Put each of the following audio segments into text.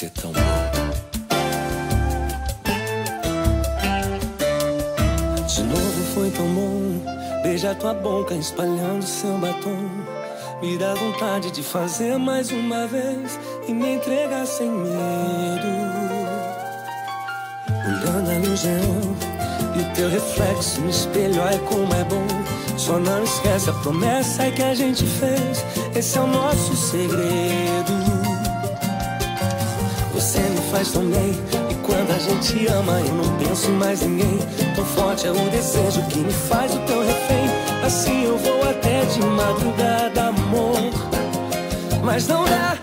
ser tão bom. De novo foi tão bom beijar tua boca espalhando seu batom. Me dá vontade de fazer mais uma vez e me entregar sem medo. Olhando ali o geão e teu reflexo no espelho, ai como é bom. Só não esquece a promessa que a gente fez. Esse é o nosso segredo. Você me faz tão bem e quando a gente ama eu não penso mais ninguém. Tão forte é o desejo que me faz o teu refém. Assim eu vou até de madrugada, amor. Mas não dá,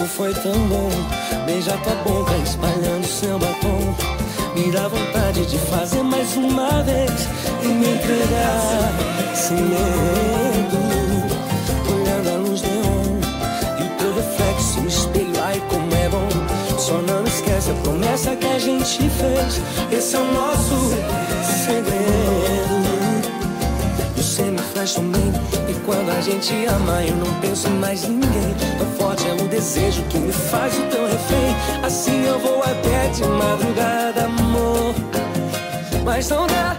novo foi tão bom beijar tua boca espalhando seu batom. Me dá vontade de fazer mais uma vez e me entregar sem medo. Olhando a luz neon e o teu reflexo no espelho, ai como é bom. Só não esquece a promessa que a gente fez. Esse é o nosso segredo. Você me faz E quando a gente ama eu não penso em mais ninguém. Tão forte é o desejo que me faz o teu refém. Assim eu vou até de madrugada, amor. Mas não dá,